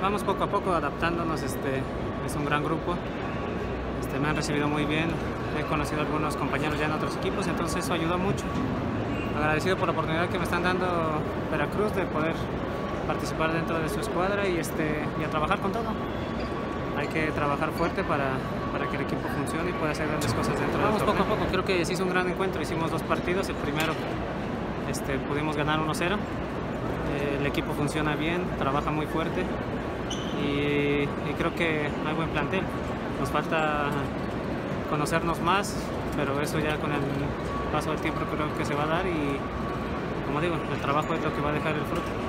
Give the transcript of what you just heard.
Vamos poco a poco adaptándonos, este, es un gran grupo, este, me han recibido muy bien, he conocido a algunos compañeros ya en otros equipos, entonces eso ayuda mucho. Agradecido por la oportunidad que me están dando Veracruz de poder participar dentro de su escuadra y, este, y a trabajar con todo. Hay que trabajar fuerte para, para que el equipo funcione y pueda hacer grandes cosas dentro Vamos poco a poco, creo que se hizo un gran encuentro, hicimos dos partidos, el primero este, pudimos ganar 1-0, el equipo funciona bien, trabaja muy fuerte creo que hay buen plantel. Nos falta conocernos más, pero eso ya con el paso del tiempo creo que se va a dar y como digo, el trabajo es lo que va a dejar el fruto.